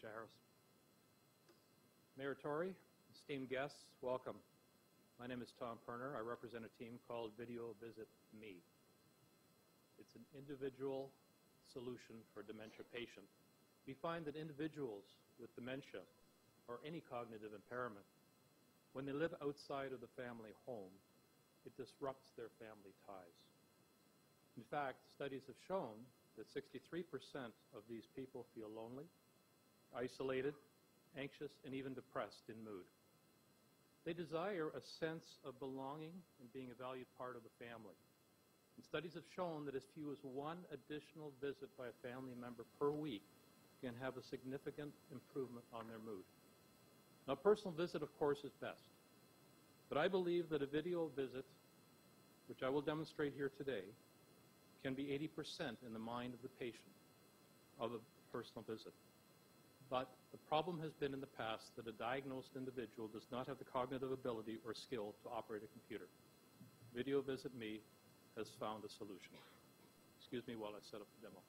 Harris. Mayor Tory, esteemed guests, welcome. My name is Tom Perner. I represent a team called Video Visit Me. It's an individual solution for dementia patient. We find that individuals with dementia or any cognitive impairment, when they live outside of the family home, it disrupts their family ties. In fact, studies have shown that 63% of these people feel lonely, isolated, anxious, and even depressed in mood. They desire a sense of belonging and being a valued part of the family. And studies have shown that as few as one additional visit by a family member per week can have a significant improvement on their mood. Now, a personal visit, of course, is best. But I believe that a video visit, which I will demonstrate here today, can be 80% in the mind of the patient of a personal visit. But the problem has been in the past that a diagnosed individual does not have the cognitive ability or skill to operate a computer. Video Visit Me has found a solution. Excuse me while I set up the demo.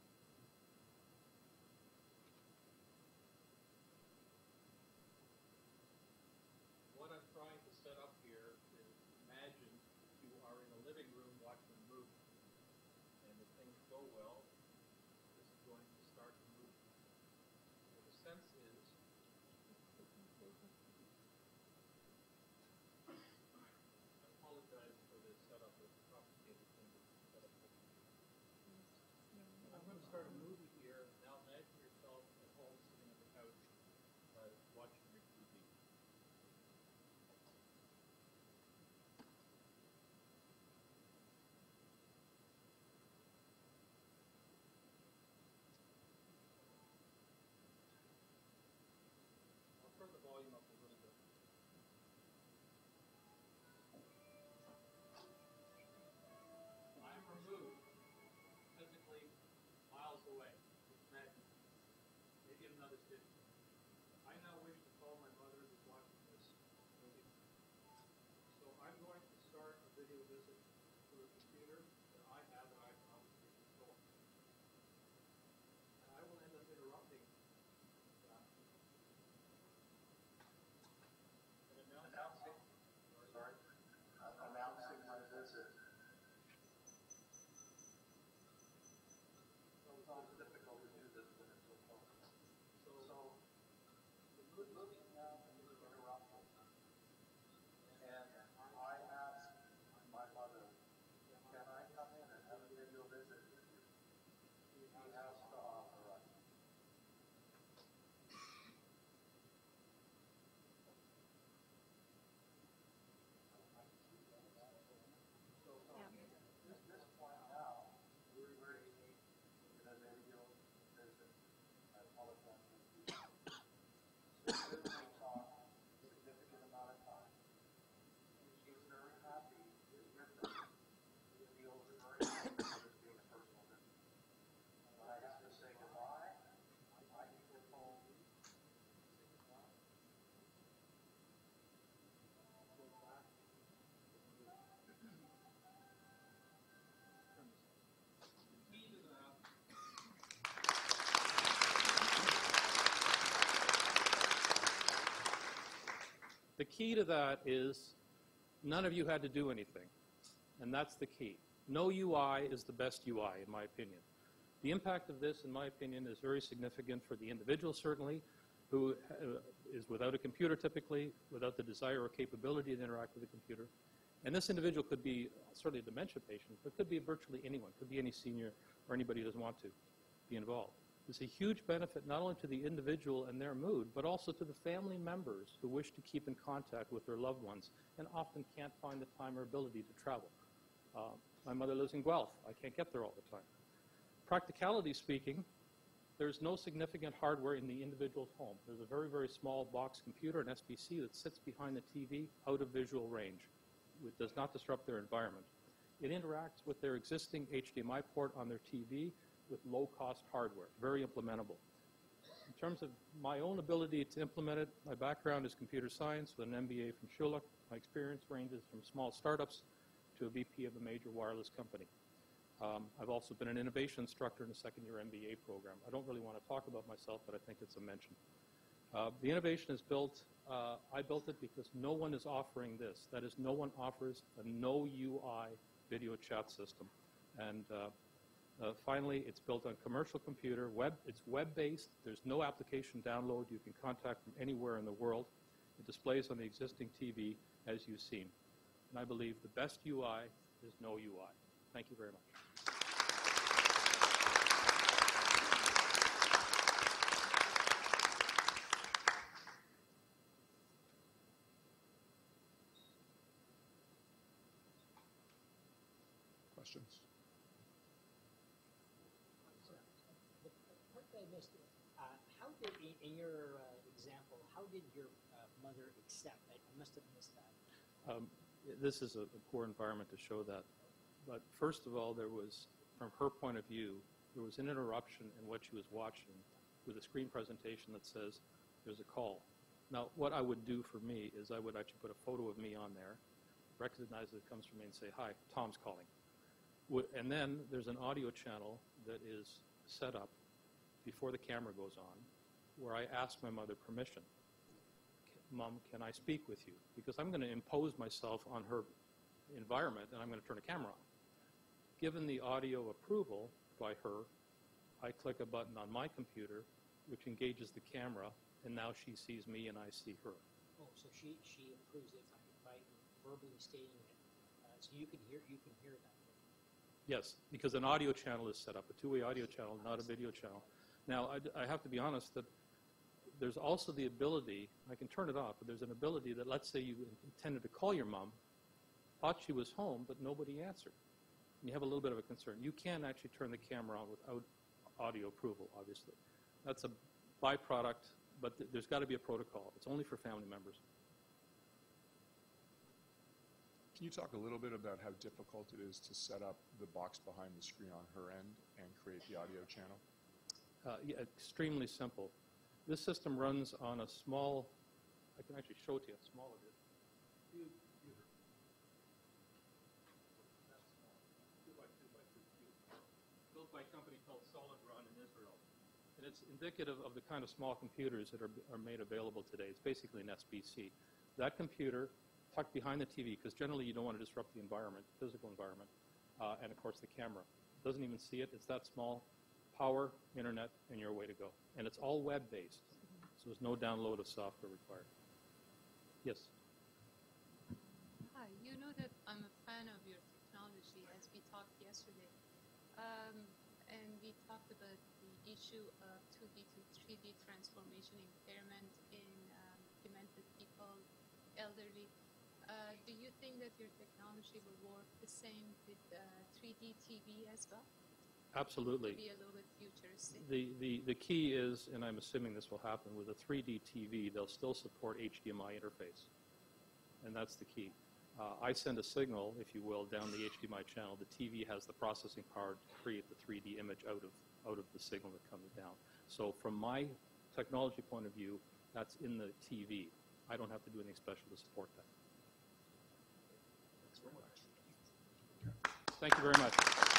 What I'm trying to set up here is imagine you are in a living room watching a movie. And if things go well, this is going to start the movie. So the sense is I apologize for the setup, it's a complicated thing to set up. Start a movie The key to that is none of you had to do anything. And that's the key. No UI is the best UI, in my opinion. The impact of this, in my opinion, is very significant for the individual, certainly, who uh, without a computer typically, without the desire or capability to interact with a computer. And this individual could be certainly a dementia patient, but could be virtually anyone, could be any senior or anybody who doesn't want to be involved. It's a huge benefit not only to the individual and their mood, but also to the family members who wish to keep in contact with their loved ones and often can't find the time or ability to travel. Uh, my mother lives in Guelph. I can't get there all the time. Practicality speaking, there's no significant hardware in the individual's home. There's a very, very small box computer, an SBC, that sits behind the TV out of visual range. It does not disrupt their environment. It interacts with their existing HDMI port on their TV with low-cost hardware, very implementable. In terms of my own ability to implement it, my background is computer science with an MBA from Schulich. My experience ranges from small startups to a VP of a major wireless company. Um, I've also been an innovation instructor in a second-year MBA program. I don't really want to talk about myself, but I think it's a mention. Uh, the innovation is built, uh, I built it because no one is offering this. That is, no one offers a no UI video chat system. And uh, uh, finally, it's built on commercial computer, web, it's web-based, there's no application download, you can contact from anywhere in the world. It displays on the existing TV as you've seen. And I believe the best UI is no UI. Thank you very much. Questions? So, The the part that I missed, uh, how did, in- in your uh, example, how did your uh, mother accept? I I must have missed that. Um, this is a, a poor environment to show that. But first of all, there was, from her point of view, there was an interruption in what she was watching with a screen presentation that says, there's a call. Now, what I would do for me is I would actually put a photo of me on there, recognize that it comes from me and say, hi, Tom's calling. And then there's an audio channel that is set up before the camera goes on where I ask my mother permission. Mom, can I speak with you? Because I'm going to impose myself on her environment and I'm going to turn a camera on. Given the audio approval by her, I click a button on my computer which engages the camera and now she sees me and I see her. Oh, so she, she approves it by, by verbally stating it, uh, so you can hear, you can hear that. Yes, because an audio channel is set up, a two-way audio channel, not a video channel. Now, I, I have to be honest that there's also the ability, I can turn it off, but there's an ability that let's say you intended to call your mom, thought she was home, but nobody answered. And you have a little bit of a concern. You can actually turn the camera on without audio approval, obviously. That's a byproduct, but th- there's got to be a protocol. It's only for family members. Can you talk a little bit about how difficult it is to set up the box behind the screen on her end and create the audio channel? Uh, extremely simple. This system runs on a small, I can actually show to you small. Built by a company called in Israel. And it's indicative of the kind of small computers that are, are made available today. It's basically an SBC. That computer tucked behind the TV, because generally you don't want to disrupt the environment, the physical environment, uh, and of course the camera. Doesn't even see it. It's that small power, internet, and your way to go. And it's all web-based, so there's no download of software required. Yes. Hi, you know that I'm a fan of your technology, as we talked yesterday. Um, and we talked about the issue of 2D to 3D transformation impairment in um, demented people, elderly. Uh, do you think that your technology will work the same with uh, 3D TV as well? Absolutely. To be a little bit futuristic. The, the, the key is, and I'm assuming this will happen, with a 3D TV, they'll still support HDMI interface. And that's the key. Uh, I send a signal, if you will, down the HDMI channel. The TV has the processing power to create the 3D image out of, out of the signal that comes down. So from my technology point of view, that's in the TV. I don't have to do anything special to support that. Thanks very much. Thank you very much.